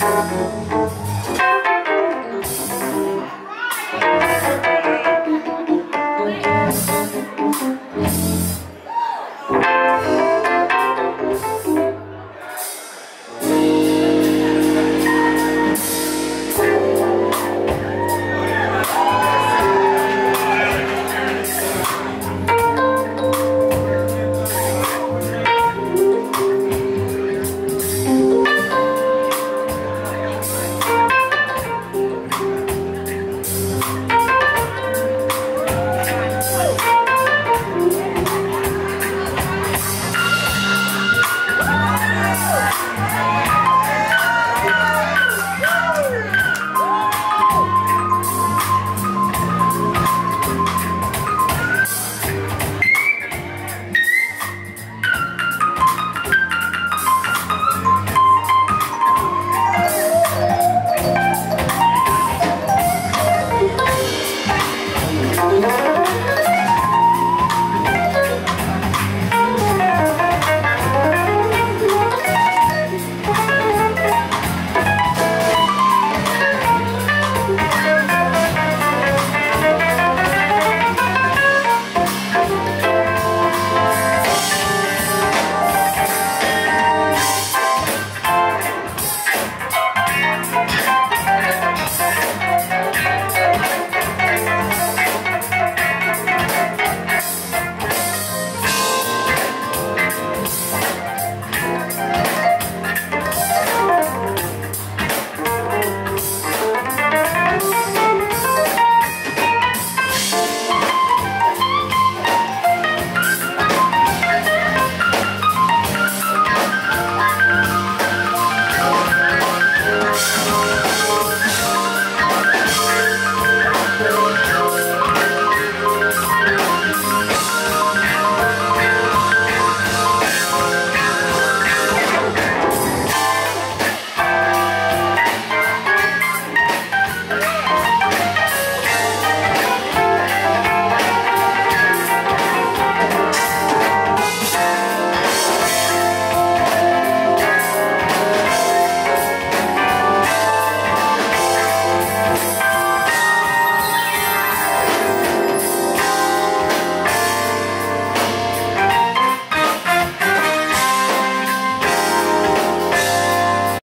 Thank